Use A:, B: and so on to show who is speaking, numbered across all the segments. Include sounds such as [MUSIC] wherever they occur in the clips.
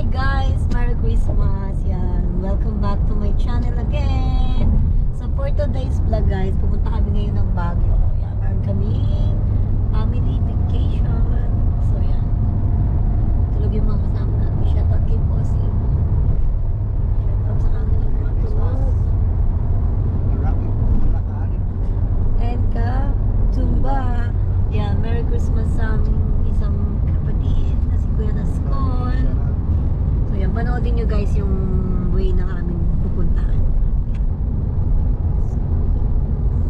A: Hi guys! Merry Christmas! Yan. Welcome back to my channel again. So for today's vlog guys, pumunta kami ngayon ng Baguio. Yan. Meron kaming family vacation. So yan. Tulog yung mga kasama namin. Shout out kay Bossy. Shout out sa kanila mga tulog. And ka, Zumba. Yan. Merry Christmas sa aming isang kapatid na si Kuya Nascon. Yan, panoodin nyo guys yung way na aming pupuntahan.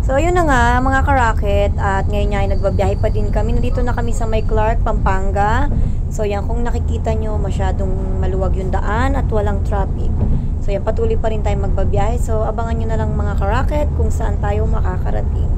B: So, yun na nga, mga karaket. At ngayon nga ay nagbabiyahe pa din kami. Nandito na kami sa May Clark, Pampanga. So, yan, kung nakikita nyo, masyadong maluwag yung daan at walang traffic. So, yan, patuloy pa rin tayo magbabiyahe. So, abangan nyo na lang mga karaket kung saan tayo makakarating.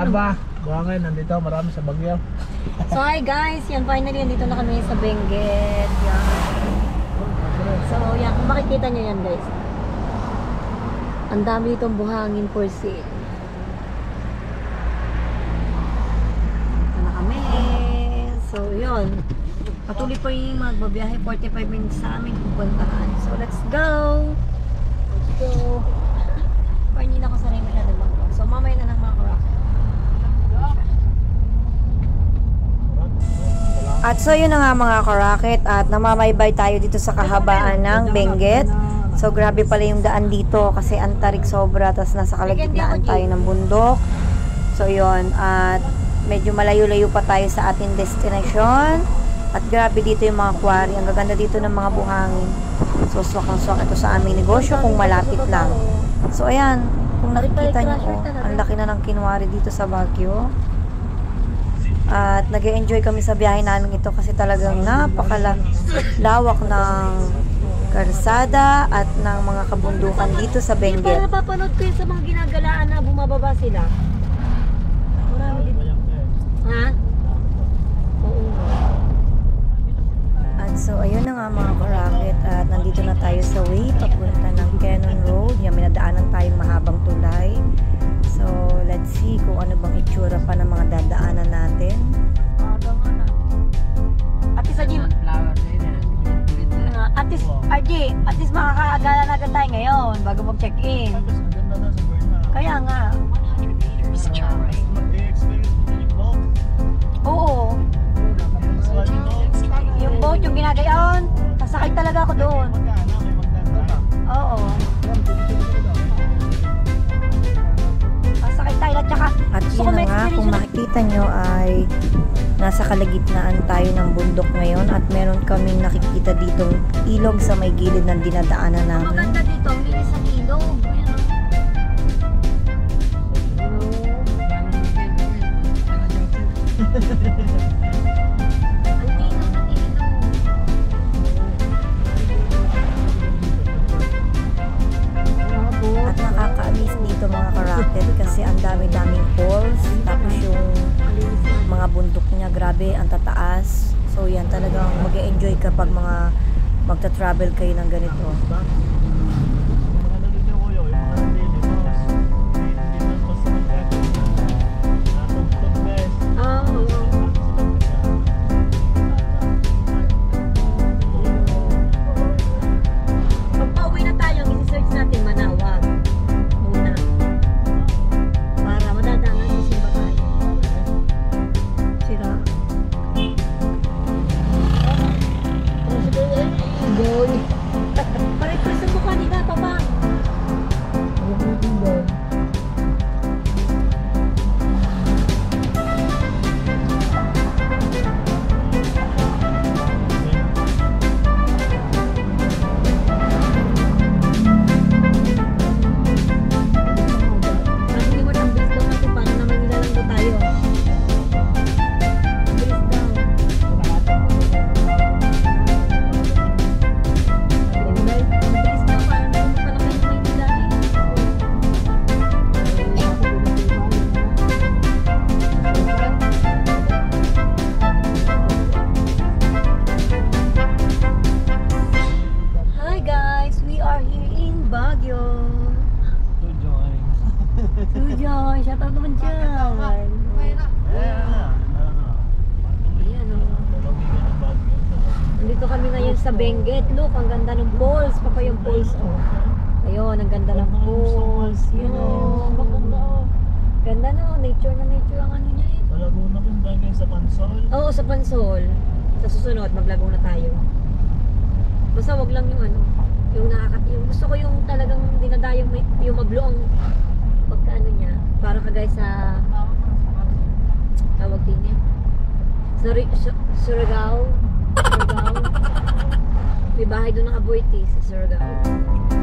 C: Aba, buhangin, nandito, marami sa Bagyo.
A: So hi guys, yan finally, nandito na kami sa Benguet. Yan. So yan, kung makikita nyo yan guys. Ang dami itong buhangin for sale. Ito na kami. So yun. Patuloy po yung magbabiyahe 45 minutes sa aming pupuntahan. So let's go! Let's go! Parang hindi na ako sanay masyado mag So mamaya na lang mga karocket.
B: At so, yun na nga mga karaket. At namamaybay tayo dito sa kahabaan ng Benguet. So, grabe pala yung daan dito kasi antarik sobra. Tapos nasa kalagitnaan tayo ng bundok. So, yun. At medyo malayo-layo pa tayo sa ating destination. At grabe dito yung mga quarry. Ang gaganda dito ng mga buhangin. So, swak-swak ito sa aming negosyo kung malapit lang. So, ayan. Kung nakikita nyo, oh, ang laki na ng kinwari dito sa Baguio. At nag enjoy kami sa biyahe namin ito kasi talagang napakalawak ng karsada at ng mga kabundukan dito sa
A: Para
B: Benguet.
A: napapanood ko yun sa mga ginagalaan na bumababa sila.
B: Kung makikita nyo ay nasa kalagitnaan tayo ng bundok ngayon at meron kaming nakikita ditong ilog sa may gilid ng dinadaanan
A: Ang
B: namin.
A: maganda dito, ang linis ng ilog. Ayan, [LAUGHS] malinis dito mga karaket kasi ang dami-daming falls. Tapos yung mga bundok niya, grabe, ang tataas. So yan, talagang mag enjoy kapag mga magta-travel kayo ng ganito.
D: Benguet. Look, ang ganda ng falls. Papa yung falls. Oh. Ayun, ang ganda ng falls. Yun o. Ganda no, nature na nature ang ano niya eh.
E: Malaguna kung bagay sa pansol.
D: Oo, sa Pansol. Sa susunod, maglago na tayo. Basta wag lang yung ano, yung nakakat yung gusto ko yung talagang dinadayong may, yung mablo ang pagkaano niya. Para kagaya sa tawag din niya. Sorry, Sur- Surigao. Surigao. May bahay doon ng Aboite sa Surigao.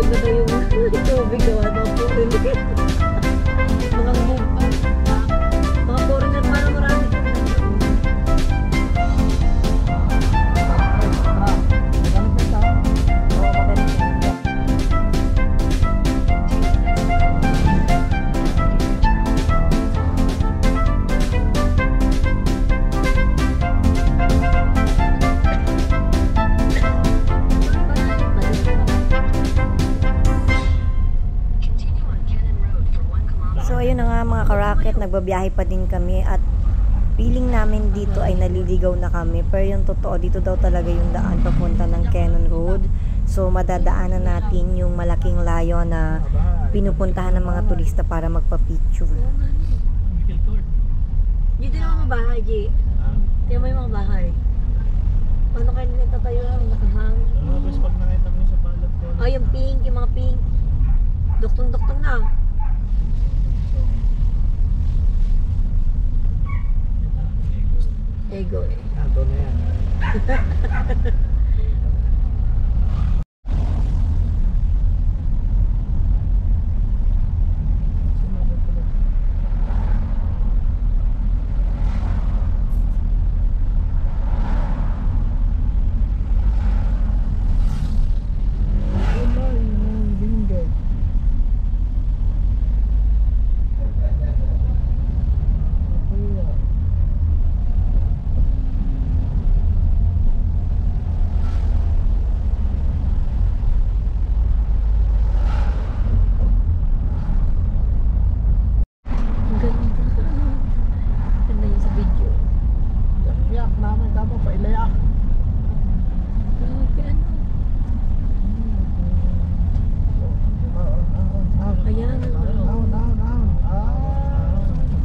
D: Ito na [LAUGHS] yung tubig gawa ng putin. [LAUGHS]
B: nagbabiyahe pa din kami at feeling namin dito ay naliligaw na kami. Pero yung totoo, dito daw talaga yung daan papunta ng Cannon Road. So, madadaanan natin yung malaking layo na pinupuntahan ng mga turista para magpa-picture.
A: Dito na mga bahay, G. Tingnan mo yung mga bahay. Paano kayo nila tatayo lang? Nakahang.
C: ba pag nakita mo sa palad ko?
A: Oh, yung pink, yung mga pink. Duktong-duktong na. Ego eh.
C: Ito na yan.
A: Ang ganda. Ganda yun sa video.
C: Iyak namin, dapat pa ilayak.
A: Grabe ano. Ayan.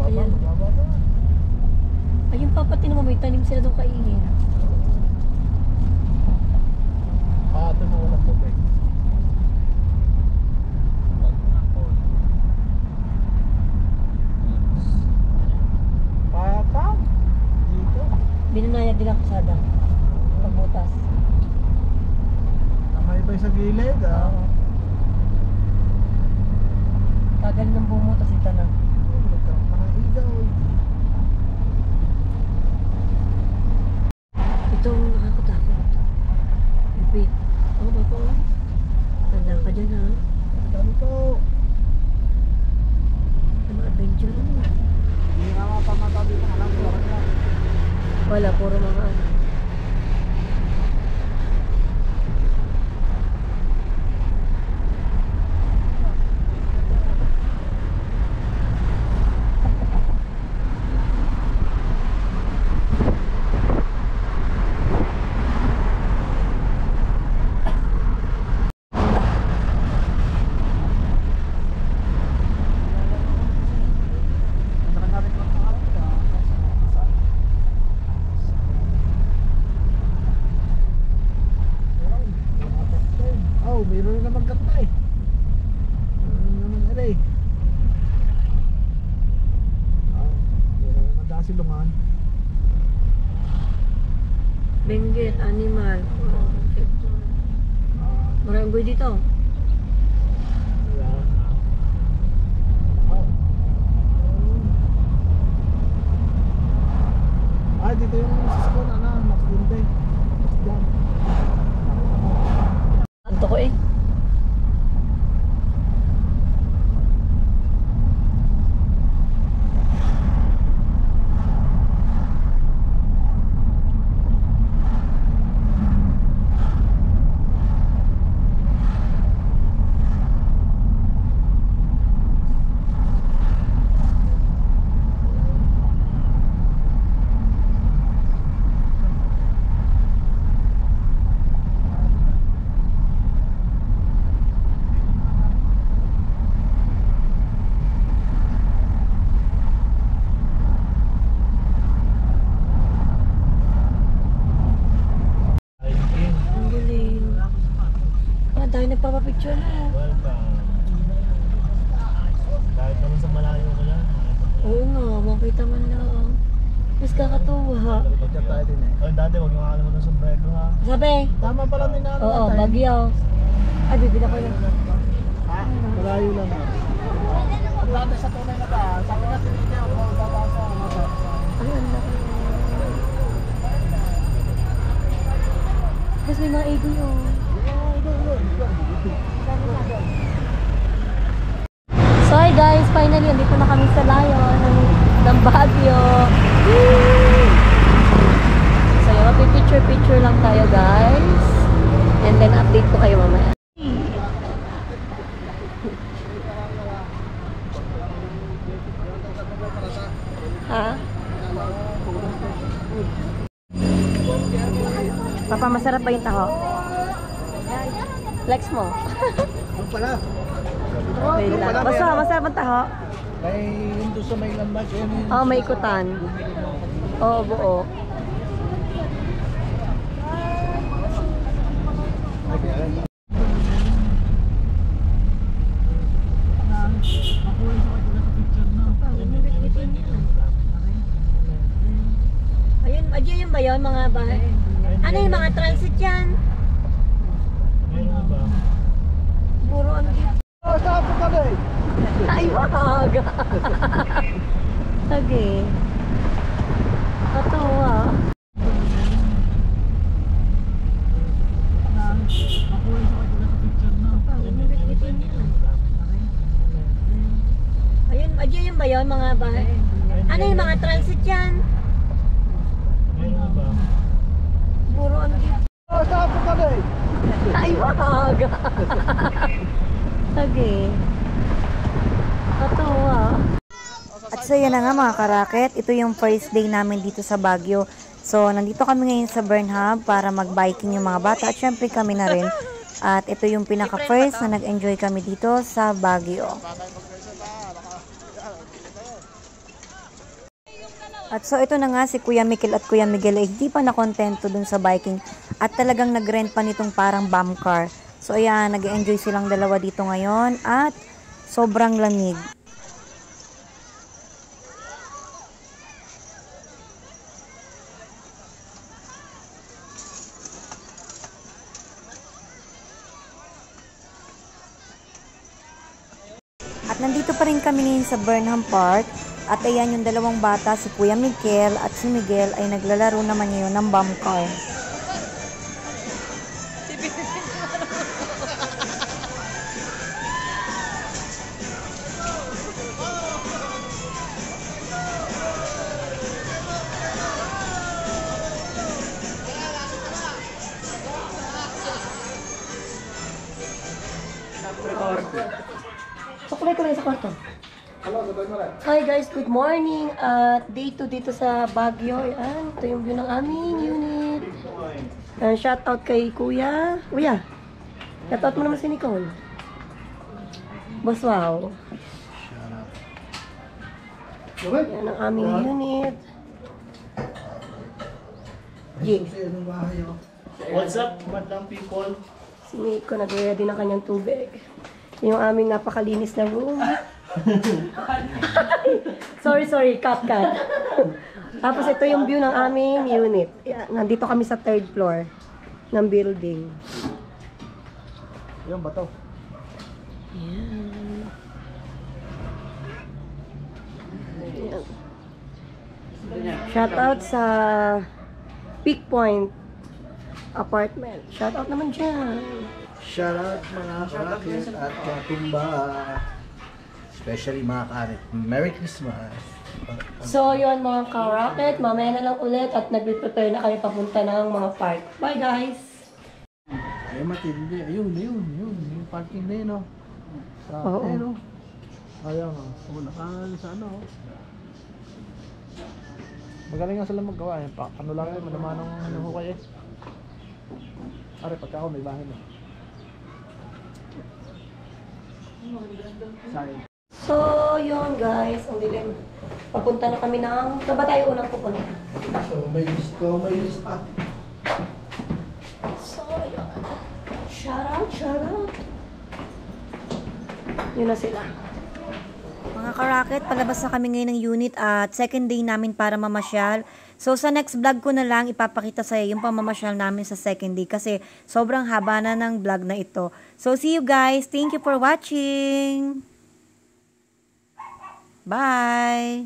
A: Ayan. Ayun pa pati naman may tanim sila doon kaingin.
C: Ah, ito na walang tubig. Patang. Dito.
A: Binanaya din ang kasada. Pagbutas.
C: Nakaibay sa gilid ah.
A: Oo. Kagal ng bumutas ito na.
C: Nakaigaw.
A: Ito ang nakakatakot. Oo, oh, baba. Tanda ka dyan ha.
C: Dami to.
A: Ano adventure ano?
C: Hindi nga mapamata dito. Alam ko.
A: Wala, puro mga ano.
C: Oh, mayroon na naman ganda eh. Mayroon naman ala eh. Oh, mayroon naman dahil silungan.
A: Benguet, animal. Oh, shit.
C: Ah,
A: Maraming goy dito.
C: Ayan. Oh. Ah, dito yung Cisco na na, Max Dinte. Diyan.
A: Anto ko eh. Ang galing. Ah, dahil nagpapapicture na.
C: Welcome. Kahit naman sa malayo ko yan.
A: Oo nga, makita man lang. Mas kakatuwa.
C: Pagka tayo din eh. Oh, dati wag yung makakalimutan ng sombrero ha.
A: Sabi,
C: Tama pala ni Nano.
A: oo, bagyo. Ay, bibila ko yun.
C: Ha? Malayo lang ha. Ang dati sa tunay na daan, sabi nga tinigyan ako, babasa ako.
A: Ay, ang laki. Tapos may mga eagle oh. So hi guys, finally, andito na kami sa Lion ng, ng Baguio. Woo! So yun, picture-picture lang tayo guys. And then update ko kayo mamaya. Papa, masarap ba yung taho? Flex mo.
F: Yung pala.
A: Wait lang. Basta, masarap ang taho.
F: May doon sa may. Yan yung...
A: Oo, may ikutan. Oo, buo. Ayun, ayun yun ba yun, mga bahay? Ano yung mga transit yan? Puro ano dito?
F: Ah, saan po kami?
A: Ay, wag! Sige. Katawa. Ayun, ayun yun ba yun, mga bahay? Ano yung mga transit yan? Puro ano dito? Ay, wag! Sige. Katawa. At so yan na nga mga karaket, ito yung first day namin dito sa Baguio. So nandito kami ngayon sa Burnhub para mag-biking yung mga bata at syempre kami na rin. At ito yung pinaka first na nag-enjoy kami dito sa Baguio. At so ito na nga si Kuya Mikil at Kuya Miguel ay hindi pa nakontento dun sa biking at talagang nag-rent pa nitong parang bomb car. So ayan, nag-enjoy silang dalawa dito ngayon at sobrang lamig. At nandito pa rin kami ngayon sa Burnham Park. At ayan yung dalawang bata, si Kuya Miguel at si Miguel ay naglalaro naman ngayon ng bomb car. Morning. At day 2 dito sa Baguio. Ayan, ito yung view ng aming unit. Ayan, shout out kay Kuya. Kuya, shout out mo naman si Nicole. Boss wow. Ayan ang aming unit. Yes.
F: What's up, madlang people?
A: Si Miko nagre-ready ng kanyang tubig. Yung aming napakalinis na room. [LAUGHS] sorry, sorry, cut, cut. Tapos ito yung view ng aming unit. Nandito kami sa third floor ng building.
F: Yung bato.
A: Yan. Shout out sa Peak Point apartment. Shout out naman dyan.
F: Shout out mga karakit at katumba. Especially mga karit. Merry Christmas.
A: So, yun mga ka-rocket. Mamaya na lang ulit at nagbe-prepare na kami papunta ng mga park. Bye, guys!
F: Ay matindi. Ayun, ayun, ayun. Yung parking na yun, oh. Sa
A: Oo.
F: Ayun, oh. Ka sa ano, oh. Magaling nga sila maggawa eh. Pa, ano lang yun, manamanang ano hukay eh. Are, pagka ako may bahay na. Sorry.
A: Yun guys. Ang dilim. Papunta na kami ng... Saan ba tayo unang pupunta?
F: So, may list ko, may list pa.
A: So, yun. Shout out, shout out. Yun na sila. Mga karaket, palabas na kami ngayon ng unit at second day namin para mamasyal. So sa next vlog ko na lang ipapakita sa yung pamamasyal namin sa second day kasi sobrang haba na ng vlog na ito. So see you guys. Thank you for watching. Bye!